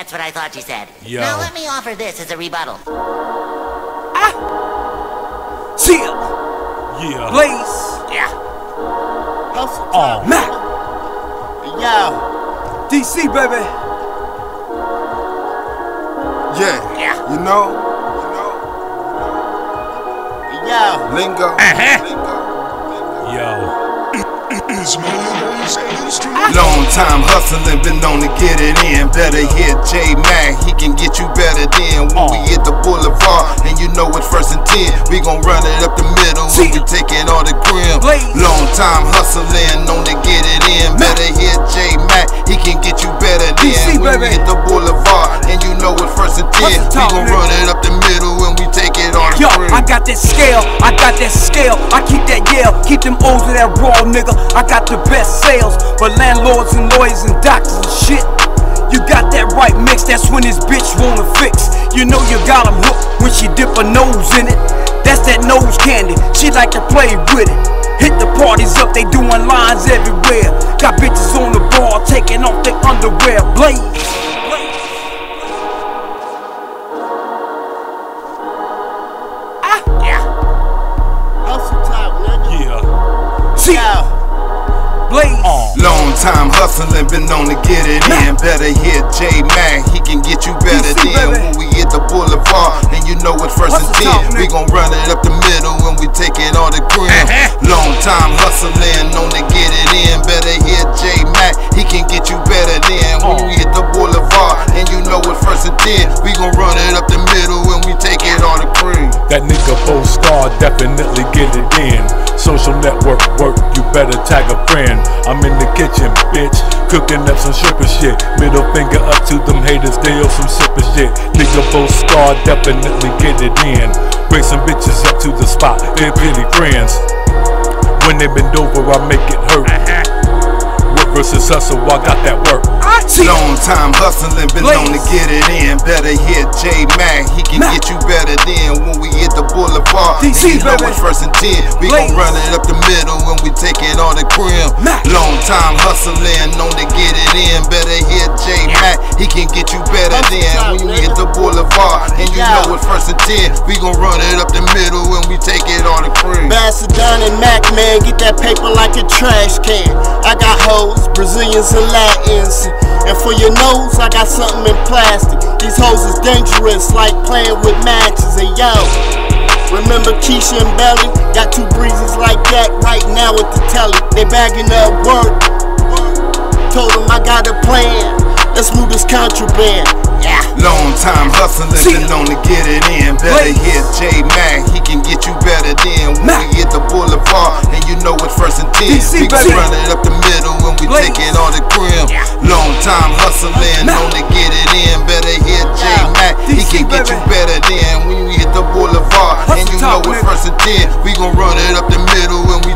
That's what I thought you said. Yo. Now let me offer this as a rebuttal. Ah! Seal! Yeah. Blaze, Yeah. Hustle Oh, time. Mac, Yo, DC, baby. Yeah. Yeah. You know? You know? yo. Lingo. Uh-huh. Lingo. Yo. Long time hustling, been known to get it in. Better hit J Mac, he can get you better than when we hit the boulevard. And you know it's first and ten. We gon' run it up the middle when we taking all the grim. Long time hustling, known to get it in. Better hit J Mac, he can get you better DC, than when baby. we hit the boulevard. And you know it's first and ten. We gon' run it up the middle when we take it all the Yo, grim. I got this scale, I got that scale. I keep that yell, keep them O's of that raw nigga. I got the best sales for landlords and lawyers and doctors and shit. You got that right mix, that's when this bitch wanna fix. You know you got 'em hooked when she dip her nose in it. That's that nose candy, she like to play with it. Hit the parties up, they doing lines everywhere. Got bitches on the Yeah. See, Yo, Blaze. Oh. Long time hustling, been known to get it in. Better hit J Mac, he can get you better than when we hit the boulevard. And you know it's first and ten. talk, We gon' run it up the middle when we take it all the. Uh-huh. Long time definitely get it in. Social network work, you better tag a friend. I'm in the kitchen, bitch, cooking up some stripper shit. Middle finger up to them haters, they owe some sipper shit. Nigga Bo Starr definitely get it in. Bring some bitches up to the spot, they're really friends. When they bend over, I make it hurt. Work versus hustle, I got that work. See, Long time hustling, been Blaze. known to get it in. Better hit J Mac, he can Mac. get you better than when we hit the boulevard. DC, you know baby. it's first and ten. We gon' run it up the middle when we taking all the grim. Mac. Long time hustling, known to get it in. Better hit J Mac, he can get you better than when you hit the boulevard. And you know it's first and ten. We gon' run it up the middle when we take it all the cream. Bassadon and Mac, man, get that paper like a trash can. I got hoes, Brazilians and Latins. And for your nose, I got something in plastic. These hoes is dangerous, like playing with matches. Hey yo, remember Keisha and Belly? Got two breezes like that right now with the telly. They bagging up work. Told them I got a plan. Let's move this contraband. Yeah. Long time hustling, known to get it in. Better Blaze. hit J Mac, he can get you better than when Mac. we hit the boulevard. And you know it's first and ten. DC, we baby. run it up the middle when we Blaze. taking all the grim. Yeah. Long time hustling, Mac. to get it in. Better hit J. Mac, ten. We gon' run it up the middle when we